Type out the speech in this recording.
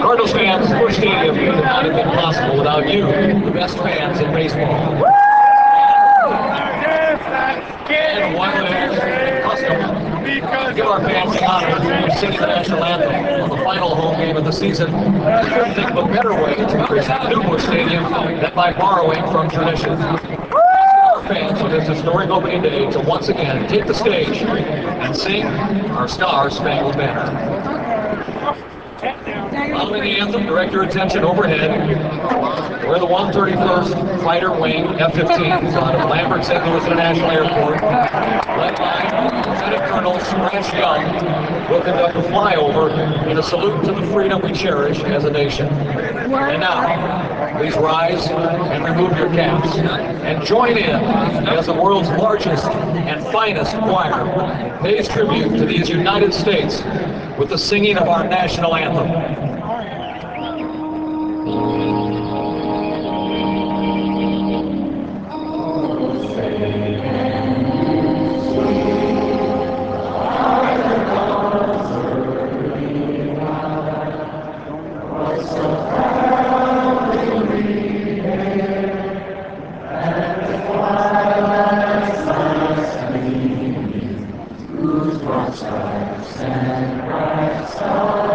Cardinals fans, Busch Stadium could not have been possible without you, the best fans in baseball. And one last custom. Give our fans the honor of singing the national anthem on the final home game of the season. I couldn't think of a better way to present New Stadium than by borrowing from tradition. Fans for this historic opening day to once again take the stage and sing our Star Spangled Banner. Following the anthem, direct your attention overhead. We're the 131st Fighter Wing F-15s out of Lambert St. Louis International Airport. Led by Lieutenant Colonel Branch Young will conduct a flyover in a salute to the freedom we cherish as a nation. And now, please rise and remove your caps and join in as the world's largest and finest choir pays tribute to these United States the singing of our national anthem. What so gallantly stream